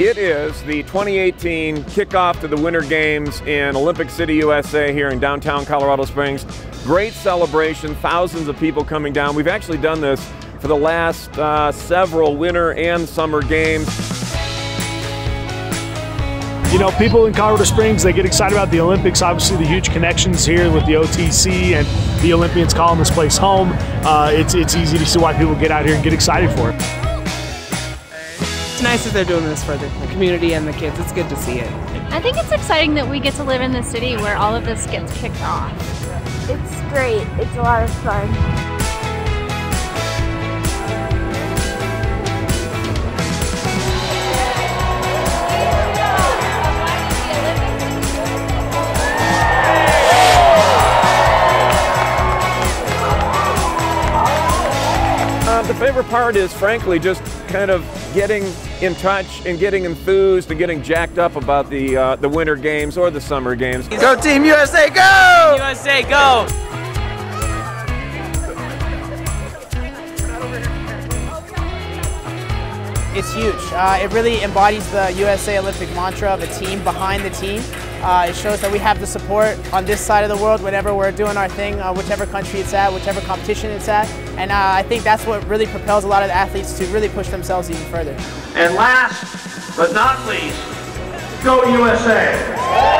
It is the 2018 kickoff to the Winter Games in Olympic City, USA, here in downtown Colorado Springs. Great celebration, thousands of people coming down. We've actually done this for the last uh, several winter and summer games. You know, people in Colorado Springs, they get excited about the Olympics. Obviously, the huge connections here with the OTC and the Olympians calling this place home. Uh, it's, it's easy to see why people get out here and get excited for it. It's nice that they're doing this for the community and the kids. It's good to see it. I think it's exciting that we get to live in the city where all of this gets kicked off. It's great. It's a lot of fun. Uh, the favorite part is, frankly, just kind of getting in touch and getting enthused and getting jacked up about the uh, the winter games or the summer games. Go Team USA, go! USA, go! It's huge. Uh, it really embodies the USA Olympic mantra of a team behind the team. Uh, it shows that we have the support on this side of the world whenever we're doing our thing, uh, whichever country it's at, whichever competition it's at. And uh, I think that's what really propels a lot of the athletes to really push themselves even further. And last but not least, go USA!